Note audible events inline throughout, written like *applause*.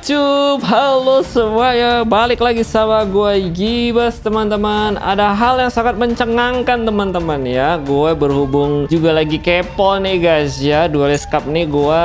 YouTube, halo semuanya, balik lagi sama gue Gibas teman-teman. Ada hal yang sangat mencengangkan teman-teman ya. Gue berhubung juga lagi kepo nih guys ya. Duelist Cup nih gue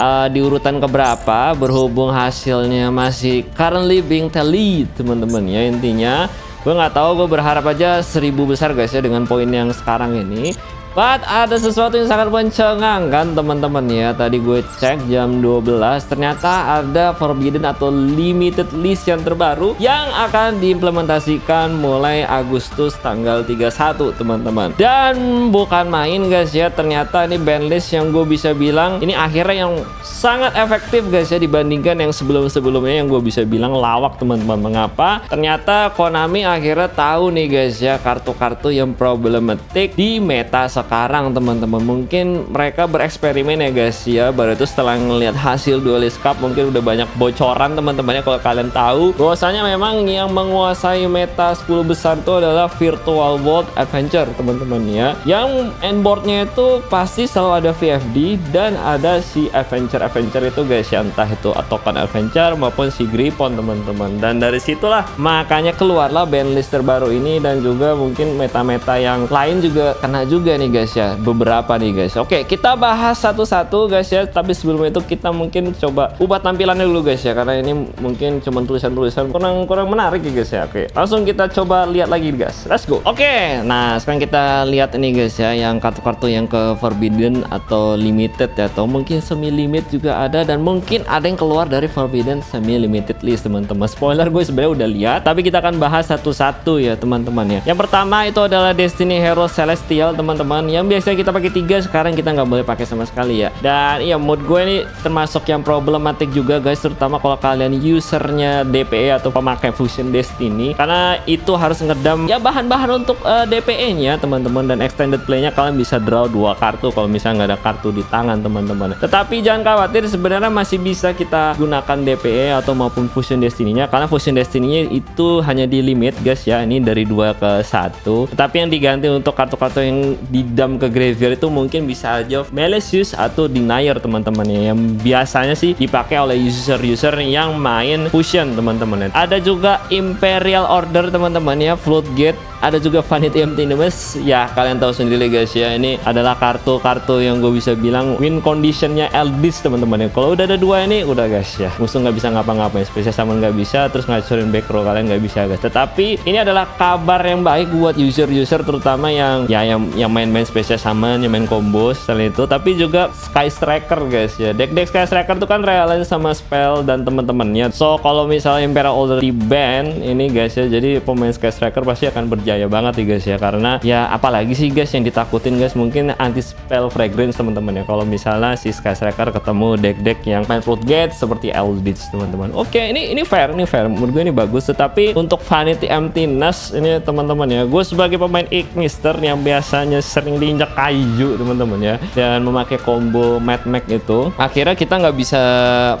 uh, di urutan keberapa? Berhubung hasilnya masih currently being tallied teman-teman ya Intinya. Gue nggak tahu gue berharap aja seribu besar guys ya dengan poin yang sekarang ini But ada sesuatu yang sangat mencengangkan teman-teman. Ya Tadi gue cek jam 12 Ternyata ada forbidden atau limited list yang terbaru Yang akan diimplementasikan mulai Agustus tanggal 31 teman-teman. Dan bukan main guys ya. Ternyata ini band list yang gue bisa bilang Ini akhirnya yang sangat efektif guys ya Dibandingkan yang sebelum-sebelumnya yang gue bisa bilang lawak teman-teman. Mengapa? Ternyata Konami akhirnya tahu nih guys ya Kartu-kartu yang problematik di meta sekarang sekarang teman-teman. Mungkin mereka bereksperimen ya guys. Ya baru itu setelah ngelihat hasil duelist cup mungkin udah banyak bocoran teman-temannya kalau kalian tahu. Bahwasanya memang yang menguasai meta 10 besar itu adalah virtual world adventure teman-teman ya. Yang endboardnya itu pasti selalu ada VFD dan ada si adventure adventure itu guys ya. Entah itu token adventure maupun si Gripon teman-teman. Dan dari situlah makanya keluarlah band list terbaru ini dan juga mungkin meta-meta yang lain juga kena juga nih guys guys ya. Beberapa nih guys. Oke kita bahas satu-satu guys ya. Tapi sebelum itu kita mungkin coba ubah tampilannya dulu guys ya. Karena ini mungkin cuma tulisan-tulisan kurang kurang menarik ya guys ya. Oke langsung kita coba lihat lagi guys. Let's go. Oke nah sekarang kita lihat ini guys ya yang kartu-kartu yang ke forbidden atau limited ya. Atau mungkin semi limit juga ada dan mungkin ada yang keluar dari forbidden semi limited list teman-teman. Spoiler gue sebenarnya udah lihat tapi kita akan bahas satu-satu ya teman-teman ya. Yang pertama itu adalah Destiny Hero Celestial teman-teman yang biasa kita pakai tiga sekarang kita nggak boleh pakai sama sekali ya. Dan iya mood gue ini termasuk yang problematik juga guys terutama kalau kalian usernya DPE atau pemakai Fusion Destiny. Karena itu harus ngedam ya bahan-bahan untuk uh, eh, DPE nya teman-teman. Dan extended playnya kalian bisa draw dua kartu kalau misalnya nggak ada kartu di tangan teman-teman. Tetapi jangan khawatir sebenarnya masih bisa kita gunakan DPE atau maupun Fusion Destiny nya karena Fusion Destiny nya itu hanya di limit guys ya. Ini dari dua ke satu. Tetapi yang diganti untuk kartu-kartu yang di dam ke graveyard itu mungkin bisa aja malicious atau denier teman-teman ya. Yang biasanya sih dipakai oleh user-user yang main fusion teman-teman ada juga imperial order teman-teman ya floodgate ada juga Vanity Emptiness ya kalian tahu sendiri guys ya. Ini adalah kartu-kartu yang gue bisa bilang win conditionnya Eldis teman-teman ya. Kalau udah ada dua ini udah guys ya. Musuh nggak bisa ngapa-ngapain. Spesies sama nggak bisa terus ngacurin back row kalian nggak bisa guys. Tetapi ini adalah kabar yang baik buat user-user terutama yang ya yang yang main-main spesies yang main combo selain itu. Tapi juga Sky Striker guys ya. Deck-deck Sky Striker tuh kan realnya sama spell dan teman-temannya. So kalau misalnya Imperial Order di ban ini guys ya jadi pemain Sky Striker pasti akan berjalan jaya banget nih guys ya. Karena ya apalagi sih guys yang ditakutin guys mungkin anti spell fragrance teman-teman ya kalau misalnya si Sky Striker ketemu deck-deck yang main fruit gate seperti Eldritch teman-teman. Oke ini ini fair ini fair. Menurut gue ini bagus tetapi untuk Vanity Emptiness ini teman-teman ya. Gue sebagai pemain Mister yang biasanya diinjak kayu teman-teman ya. Dan memakai combo Mad Max itu. Akhirnya kita nggak bisa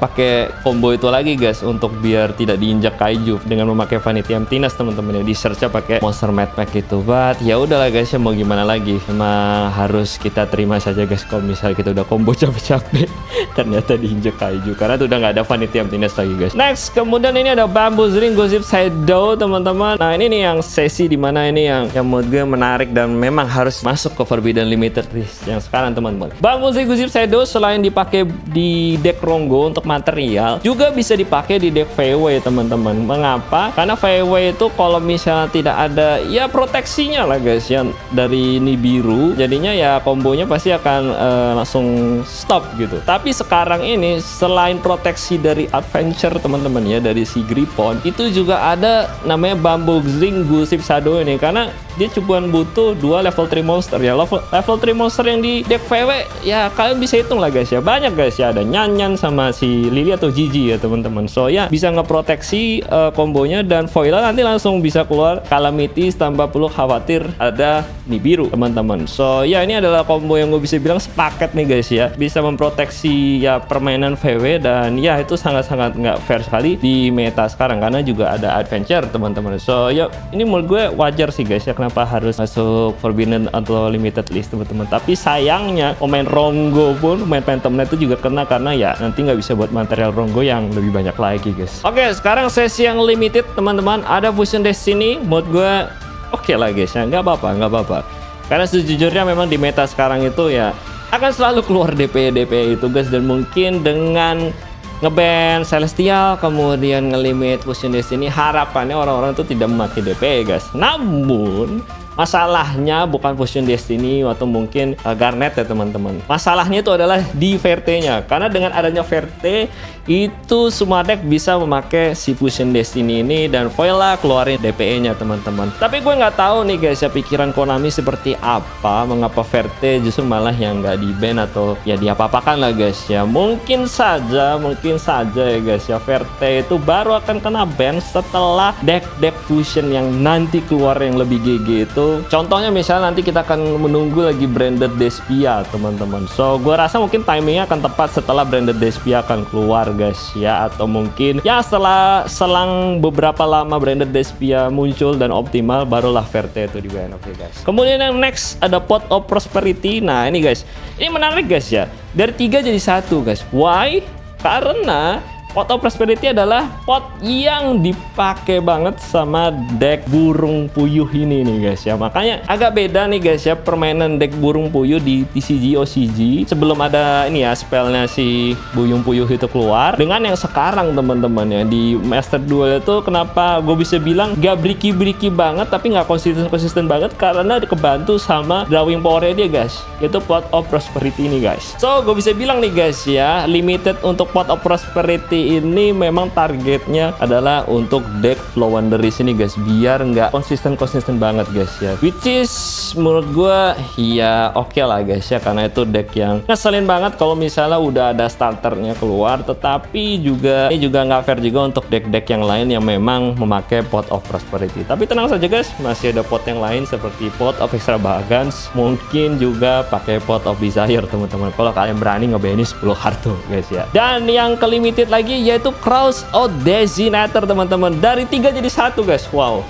pakai combo itu lagi guys untuk biar tidak diinjak kayu dengan memakai Vanity Emptiness teman-teman ya. Di search pakai monster Mad Max itu. But ya udahlah guys ya mau gimana lagi? Emang harus kita terima saja guys kalau misalnya kita udah combo capek-capek. *laughs* Ternyata diinjek kaiju karena tuh udah nggak ada vanity emptiness lagi guys. Next kemudian ini ada bamboo ring gosip shadow teman-teman. Nah ini nih yang sesi di mana ini yang yang menurut gue menarik dan memang harus masuk ke forbidden limited list yang sekarang teman-teman. Ring gosip shadow selain dipakai di deck ronggo untuk material juga bisa dipakai di deck VW teman-teman. Mengapa? Karena VW itu kalau misalnya tidak ada ya proteksinya lah guys ya dari ini biru. Jadinya ya kombonya pasti akan uh, langsung stop gitu. Tapi sekarang ini selain proteksi dari adventure teman-teman ya dari si Gripon itu juga ada namanya Bamboo Ring Gusip Shadow ini. Karena dia cuma butuh dua level 3 monster ya. Level level 3 monster yang di deck VW ya kalian bisa hitung lah guys ya. Banyak guys ya. Ada Nyanyan sama si Lily atau Gigi ya teman-teman. So ya bisa ngeproteksi uh, kombonya. Dan foilnya nanti langsung bisa keluar Calamity tanpa perlu khawatir ada biru teman-teman. So ya ini adalah combo yang gue bisa bilang sepaket nih guys ya. Bisa memproteksi ya permainan VW dan ya itu sangat-sangat nggak fair sekali di meta sekarang. Karena juga ada adventure teman-teman. So ya ini menurut gue wajar sih guys ya. Kenapa harus masuk forbidden atau limited list teman-teman. Tapi sayangnya pemain Ronggo pun pemain Phantom Knight itu juga kena karena ya nanti nggak bisa buat material Ronggo yang lebih banyak lagi guys. Oke sekarang sesi yang limited teman-teman. Ada Fusion Destiny mood gue oke okay lah guys ya. Nggak apa-apa nggak apa-apa. Karena sejujurnya memang di meta sekarang itu ya akan selalu keluar DP DP itu guys. Dan mungkin dengan ngeband Celestial kemudian ngelimit Fusion Destiny harapannya orang-orang itu tidak memakai DP guys. Namun Masalahnya bukan Fusion Destiny atau mungkin uh, Garnet ya teman-teman. Masalahnya itu adalah di VRT-nya. Karena dengan adanya VRT itu semua deck bisa memakai si Fusion Destiny ini dan Voila keluarin DPE-nya teman-teman. Tapi gue nggak tahu nih guys ya pikiran Konami seperti apa. Mengapa VRT justru malah yang nggak di ban atau ya diapa-apakan lah guys ya. Mungkin saja, mungkin saja ya guys ya VRT itu baru akan kena ban setelah deck-deck Fusion yang nanti keluar yang lebih GG itu contohnya misalnya nanti kita akan menunggu lagi branded Despia teman-teman. So gue rasa mungkin timingnya akan tepat setelah branded Despia akan keluar guys ya. Atau mungkin ya setelah selang beberapa lama branded Despia muncul dan optimal barulah Verte itu di oke okay, guys. Kemudian yang next ada Pot of Prosperity. Nah ini guys ini menarik guys ya. Dari tiga jadi satu guys. Why? Karena Pot of Prosperity adalah pot yang dipakai banget sama deck burung puyuh ini nih guys ya. Makanya agak beda nih guys ya permainan deck burung puyuh di TCG OCG sebelum ada ini ya spellnya si burung puyuh itu keluar dengan yang sekarang teman-teman ya di Master Duel itu kenapa gue bisa bilang gak briki-briki banget tapi nggak konsisten-konsisten banget karena kebantu sama drawing powernya dia guys itu Pot of Prosperity ini guys. So gue bisa bilang nih guys ya limited untuk Pot of Prosperity ini memang targetnya adalah untuk deck Flow Wonder di sini guys. Biar nggak konsisten-konsisten banget guys ya. Which is menurut gue ya oke okay lah guys ya. Karena itu deck yang ngeselin banget kalau misalnya udah ada starternya keluar. Tetapi juga ini juga nggak fair juga untuk deck-deck yang lain yang memang memakai Pot of Prosperity. Tapi tenang saja guys masih ada pot yang lain seperti Pot of Extravagance mungkin juga pakai Pot of Desire teman-teman. Kalau kalian berani ngebani 10 kartu guys ya. Dan yang ke limited lagi lagi yaitu Cross Out Designator teman-teman. Dari tiga jadi satu guys. Wow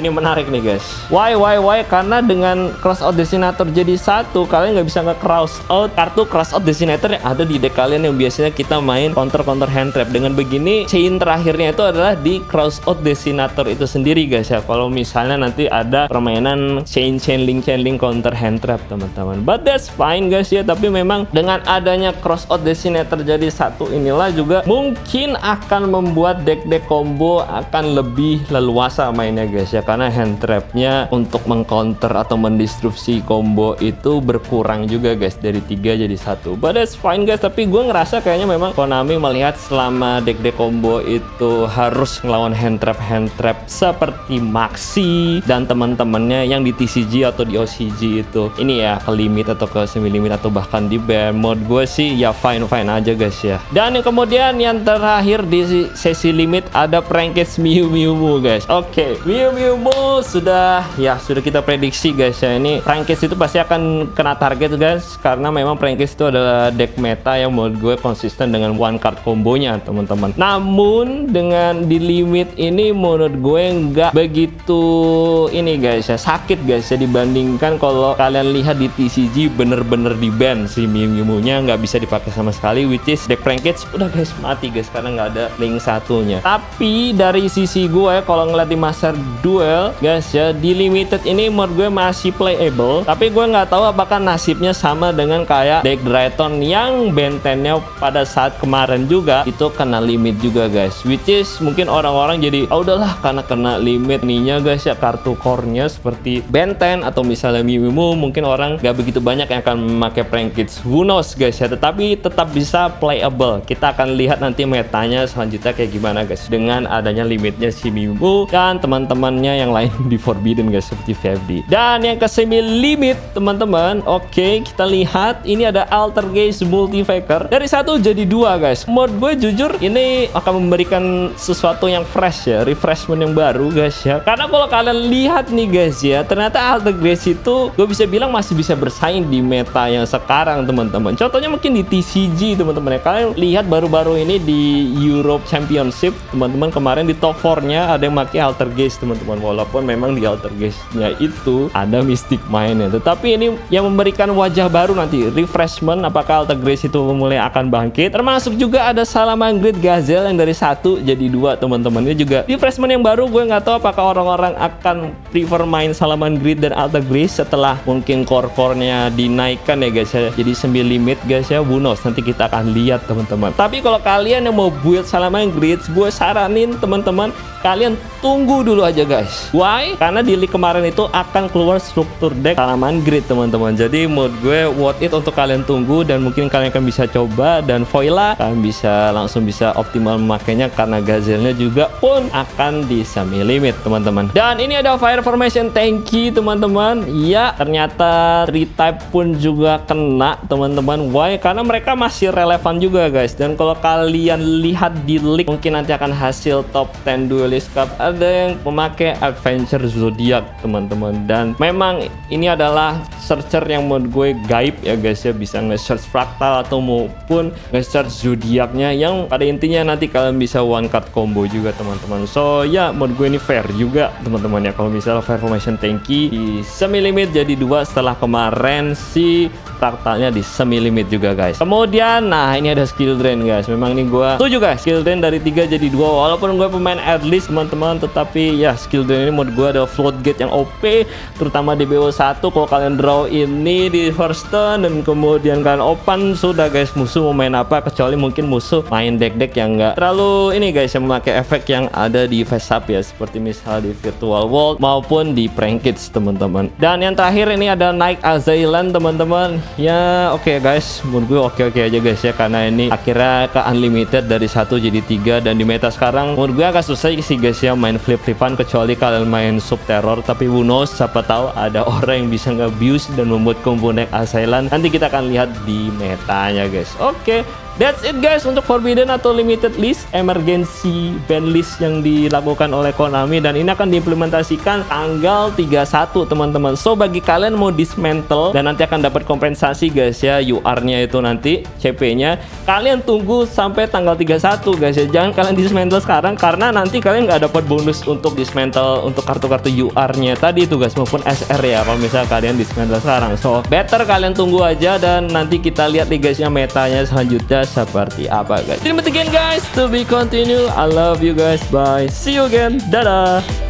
ini menarik nih guys. Why, why, why? Karena dengan cross out destinator jadi satu, kalian nggak bisa nge-cross out kartu cross out destinator yang ada di deck kalian yang biasanya kita main counter-counter hand trap. Dengan begini, chain terakhirnya itu adalah di cross out destinator itu sendiri guys ya. Kalau misalnya nanti ada permainan chain chain link chain link counter hand trap teman-teman. But that's fine guys ya. Tapi memang dengan adanya cross out destinator jadi satu inilah juga mungkin akan membuat deck-deck combo akan lebih leluasa mainnya guys ya karena hand trapnya untuk mengcounter atau mendistruksi combo itu berkurang juga guys. Dari tiga jadi satu. But that's fine guys. Tapi gue ngerasa kayaknya memang Konami melihat selama deck-deck combo itu harus ngelawan hand trap hand trap seperti Maxi dan teman-temannya yang di TCG atau di OCG itu. Ini ya ke limit atau ke semi limit atau bahkan di ban. Mode gue sih ya fine fine aja guys ya. Dan yang kemudian yang terakhir di sesi limit ada Prankets Miu Miu guys. Oke okay. Miu Miu Ilmu sudah ya sudah kita prediksi guys ya ini Rankis itu pasti akan kena target guys karena memang Rankis itu adalah deck meta yang menurut gue konsisten dengan one card kombonya teman-teman. Namun dengan di limit ini menurut gue nggak begitu ini guys ya sakit guys ya dibandingkan kalau kalian lihat di TCG bener-bener di ban si Mimimunya nggak bisa dipakai sama sekali which is deck Rankis udah guys mati guys karena nggak ada link satunya. Tapi dari sisi gue kalau ngeliat di Master 2 duel guys ya di limited ini menurut gue masih playable. Tapi gue nggak tahu apakah nasibnya sama dengan kayak deck Drayton yang bentennya pada saat kemarin juga itu kena limit juga guys. Which is mungkin orang-orang jadi oh, udahlah karena kena limit ninya guys ya kartu core-nya seperti benten atau misalnya Mimimu mungkin orang nggak begitu banyak yang akan memakai prank kids who knows guys ya. Tetapi tetap bisa playable. Kita akan lihat nanti metanya selanjutnya kayak gimana guys dengan adanya limitnya si Mimimu dan teman-temannya yang lain di Forbidden guys seperti VFD. Dan yang ke semi limit teman-teman, oke okay, kita lihat ini ada Alter Gaze Multifaker dari satu jadi dua guys. Menurut gue jujur ini akan memberikan sesuatu yang fresh ya, refreshment yang baru guys ya. Karena kalau kalian lihat nih guys ya, ternyata Alter Gaze itu gue bisa bilang masih bisa bersaing di meta yang sekarang teman-teman. Contohnya mungkin di TCG teman-teman ya. Kalian lihat baru-baru ini di Europe Championship teman-teman kemarin di top 4-nya ada yang pakai Alter Gaze teman-teman walaupun memang di Altergeist-nya itu ada Mystic Mine tetapi ini yang memberikan wajah baru nanti refreshment apakah Altergeist itu mulai akan bangkit. Termasuk juga ada Salamangreat Gazelle yang dari satu jadi dua teman-teman. Ini juga refreshment yang baru gue nggak tahu apakah orang-orang akan prefer main Salamangreat dan Altergeist setelah mungkin core-core-nya dinaikkan ya guys ya. Jadi 9 limit guys ya. Bonus nanti kita akan lihat teman-teman. Tapi kalau kalian yang mau build Salamangreat gue saranin teman-teman kalian tunggu dulu aja guys why? Karena di league kemarin itu akan keluar struktur deck tanaman grid teman-teman. Jadi menurut gue worth it untuk kalian tunggu dan mungkin kalian akan bisa coba dan Voila kalian bisa langsung bisa optimal memakainya karena gazelnya juga pun akan di semi limit teman-teman. Dan ini ada fire formation. Tanky teman-teman. Ya ternyata type pun juga kena teman-teman. Why? Karena mereka masih relevan juga guys. Dan kalau kalian lihat di league mungkin nanti akan hasil top 10 duelist cup. Ada yang memakai Adventure Zodiac teman-teman. Dan memang ini adalah searcher yang menurut gue gaib ya guys ya. Bisa nge-search fractal atau maupun nge-search zodiaknya yang pada intinya nanti kalian bisa one card combo juga teman-teman. So ya menurut gue ini fair juga teman-teman ya. Kalau misalnya fair formation tanky di semi limit jadi dua setelah kemarin si fraktalnya di semi limit juga guys. Kemudian nah ini ada skill drain guys. Memang ini gue setuju guys. Skill drain dari tiga jadi dua. Walaupun gue pemain at least teman-teman tetapi ya skill drain ini menurut gue ada float gate yang OP terutama di BO1 kalau kalian draw ini di first turn dan kemudian kalian open sudah guys musuh mau main apa kecuali mungkin musuh main deck-deck yang enggak terlalu ini guys yang memakai efek yang ada di face up ya. Seperti misal di virtual world maupun di prank kids teman-teman. Dan yang terakhir ini ada Nike Azailan teman-teman ya oke okay, guys. Menurut gue oke oke aja guys ya karena ini akhirnya ke unlimited dari satu jadi tiga. Dan di meta sekarang menurut gue agak susah sih guys ya main flip flipan kecuali kalian main sub terror tapi who knows siapa tahu ada *laughs* orang yang bisa nge-abuse dan membuat komponen assailant nanti kita akan lihat di metanya guys. Oke okay. That's it guys untuk Forbidden atau Limited List Emergency Band List yang dilakukan oleh Konami. Dan ini akan diimplementasikan tanggal 31 teman-teman. So bagi kalian mau dismantle dan nanti akan dapat kompensasi guys ya UR-nya itu nanti CP-nya kalian tunggu sampai tanggal 31 guys ya. Jangan kalian dismantle sekarang karena nanti kalian nggak dapat bonus untuk dismantle untuk kartu-kartu UR-nya tadi itu guys maupun SR ya kalau misalnya kalian dismantle sekarang. So better kalian tunggu aja dan nanti kita lihat nih guys ya metanya selanjutnya seperti apa guys. Terima kasih guys, to be continue. I love you guys. Bye. See you again. Dadah.